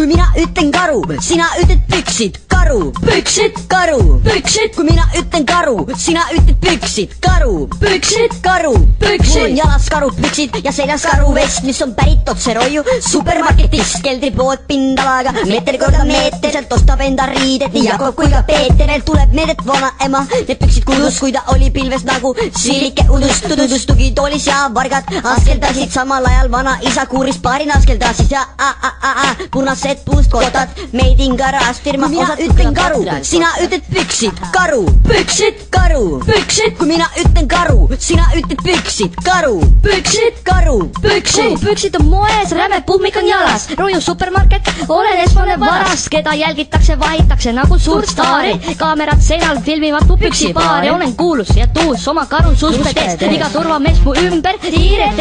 kui mina ütlen karu, sina ütled püksid, karu, püksid, karu, püksid, kui mina ütlen karu, sina ütled püksid, karu, püksid, karu, püksid. mul on jalas karupüksid ja seljas karuvest, mis on pärit otse Roiu supermarketist, keldripood pindalaga, meeter korda meeter, sealt ostab enda riided nii Jakob kui ka Peeter, tuleb meelde, et vanaema need püksid kudus, kui ta oli pilves nagu silike udus, tudus tugitoolis ja vargad askeldasid. Samal ajal vanaisa kuuris paarina askeldasid ja a, a, a, a, punased puustkotad made in garage firma osad ütlen ütlen karu. Karu,, sina ütled püksid, karu, püksid, karu, püksid, kui mina ütlen karu, sina ütled püksid, karu, püksid, karu, püksid. püksid on moes, räme puhmik on jalas, Roiu supermarket, olen esmane varas, keda jälgitakse, vahitakse nagu suurt staari. kaamerad seinal filmivad mu püksipaari, olen kuulus ja tuus oma karususte tees, iga turvamees mu ümber mind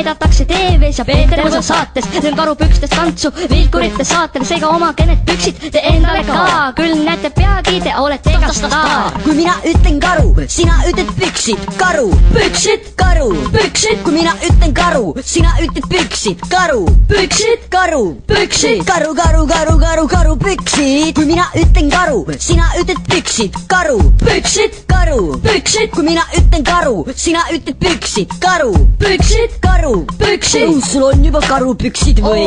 näidatakse TV-s ja Peeter Võsa saates, teen karupükstes tantsu vilkurite saatel, seega omage need püksid te endale ka, küll näete peagi, te olete ega staar. kui mina ütlen karu, sina ütled püksid, karu, püksid, karu, püksid, kui mina ütlen karu, sina ütled püksid, karu, püksid, karu, püksid, karu, karu, karu, karu, karu, püksid, kui mina ütlen karu, sina ütled püksid, karu, püksid, karu, püksid, kui mina ütlen karu, sina ütled püksid, karu, püksid, karu, püksid. sul on juba karupüksid või.